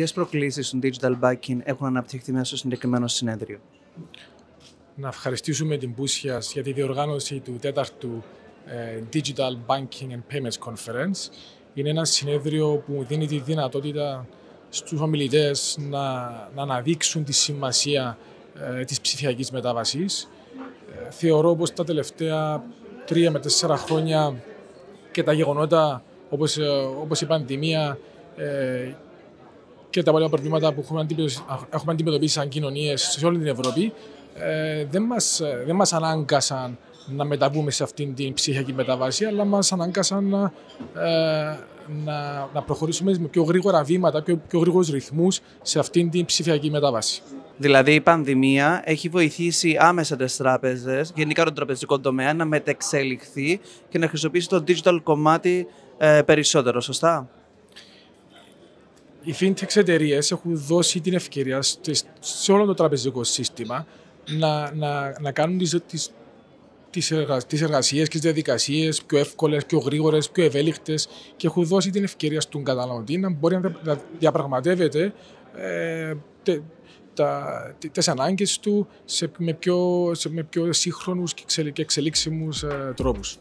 Ποιες προκλήσεις του digital banking έχουν αναπτυχθεί μέσα στο συγκεκριμένο συνέδριο; Να ευχαριστήσουμε την Πούσια για τη διοργάνωση του τέταρτου ε, Digital Banking and Payments Conference. Είναι ένα συνέδριο που δίνει τη δυνατότητα στους ομιλητές να, να αναδείξουν τη σημασία ε, της ψηφιακής μετάβασης. Ε, θεωρώ πως τα τελευταία τρία με τέσσερα χρόνια και τα γεγονότα όπως, ε, όπως η πανδημία ε, και τα πολλά προβλήματα που έχουμε αντιμετωπίσει, έχουμε αντιμετωπίσει σαν κοινωνίες σε όλη την Ευρώπη ε, δεν, μας, δεν μας ανάγκασαν να μεταβούμε σε αυτήν την ψυχιακή μεταβάση, αλλά μας ανάγκασαν να, ε, να, να προχωρήσουμε με πιο γρήγορα βήματα, πιο, πιο γρήγορους ρυθμούς σε αυτήν την ψηφιακή μεταβάση. Δηλαδή η πανδημία έχει βοηθήσει άμεσα τις τράπεζες, γενικά τον τραπεζικό τομέα, να μετεξελιχθεί και να χρησιμοποιήσει το digital κομμάτι ε, περισσότερο, σωστά; Οι fintech εταιρείες έχουν δώσει την ευκαιρία σε όλο το τραπεζικό σύστημα να, να, να κάνουν τις, τις, τις, εργα, τις εργασίες και τις διαδικασίες πιο εύκολες, πιο γρήγορες, πιο ευέλικτες και έχουν δώσει την ευκαιρία στον καταναλωτή να μπορεί να διαπραγματεύεται ε, τε, τα, τις ανάγκες του σε, με, πιο, σε, με πιο σύγχρονους και εξελίξιμους ε, τρόπους.